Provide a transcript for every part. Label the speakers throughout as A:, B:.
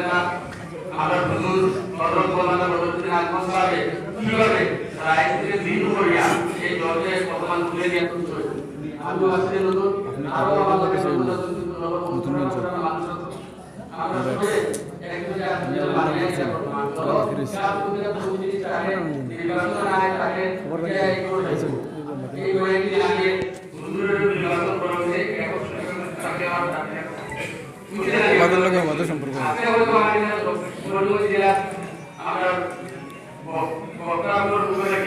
A: না আমরা হুজুর বদল বলানা বদলতে আত্মস পাবে কীভাবে রায় দিন করিয়া এই জলে বর্তমান তুলে নিয়ে তুলতে আমি আজকে নতুন আরও আমাদের নতুন মানুষ আমরা সবাই একজনে আপনি মানে এটা করতে এই কয়েকদিন আগে হুজুরের নির্বাচন করা হয়েছে এক তাকে আমার
B: আমাদের লোকের মতো সম্পর্ক
A: আমরা বক্তাগুলোর রূপে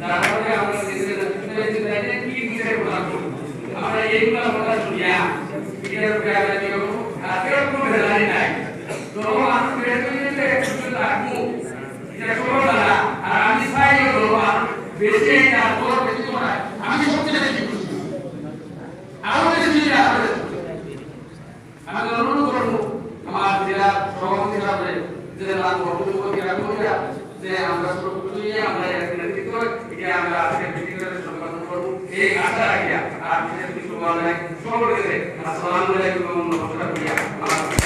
A: তারপরে আমরা নিজেদের কি বিষয়ে কথা আমরা এইগুলো শুনিয়া আমরা কি করব আজকে কোনো ভেজালি নাই তো আমি বের করে দিলে একটু লাগবো এটা করব না আর আমি চাই হলো আর বেশি না তোর বেশি না আমি সবচেয়ে বেশি খুশি আরও বেশি খুশি আসলে আমি অনুরোধ করব, আমার জেলা সভাপতি হিসাবে জেলা সভাপতি রাখব যে আমরা সবগুলি আমরা নেতৃত্ব এটা আমরা আজকে মিটিং সম্পাদন করব। এই আশা রাখিয়া, আর বিশেষ কিছু বলা নাই। সকলকে আসসালামু আলাইকুম করিয়া আমার